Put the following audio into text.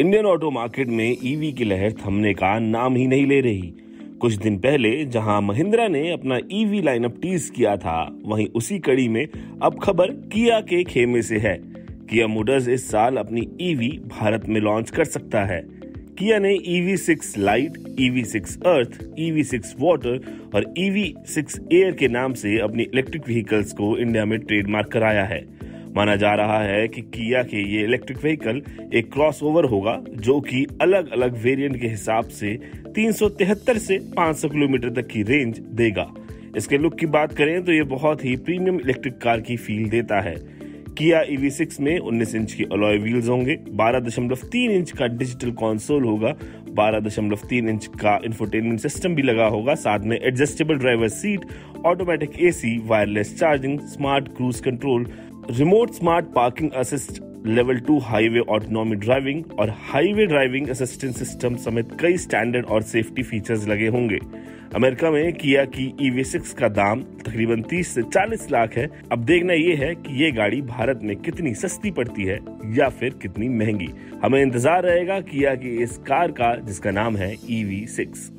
Indian auto market में EV की लहर थमने का नाम ही नहीं ले रही। कुछ दिन पहले, जहाँ महिंद्रा ने अपना ईवी लाइनअप टीज किया था, वहीं उसी कड़ी में अब खबर किया के खेमे से है। किया मोटर्स इस साल अपनी ईवी भारत में लॉन्च कर सकता है। किया ने EV six light, EV six earth, EV six water और ईवी सिक्स एयर के नाम से अपनी इलेक्ट्रिक व्हीकल्स को इंडिया में ट्रेडमार्क कराया है। माना जा रहा है कि किया के ये इलेक्ट्रिक व्हीकल एक क्रॉसओवर होगा, जो कि अलग अलग वेरिएंट के हिसाब से 373 से 500 किलोमीटर तक की रेंज देगा। इसके लुक की बात करें तो ये बहुत ही प्रीमियम इलेक्ट्रिक कार की फील देता है। किया EV6 में 19 इंच की अलॉय व्हील्स होंगे 12.3 इंच का डिजिटल कंसोल होगा 12.3 इंच का इंफोटेनमेंट सिस्टम भी लगा होगा, साथ में adjustable driver seat automatic AC wireless charging smart cruise control remote smart parking assist level two highway autonomy driving और हाईवे ड्राइविंग असिस्टेंट सिस्टम समेत कई स्टैंडर्ड और सेफ्टी फीचर्स लगे होंगे। अमेरिका में किया की ईवी सिक्स का दाम तकरीबन 30 से 40 लाख है। अब देखना ये है कि ये गाड़ी भारत में कितनी सस्ती पड़ती है या फिर कितनी महँगी। हमें इंतज़ार रहेगा किया की इस कार का, जिसका नाम है ईवी सिक्स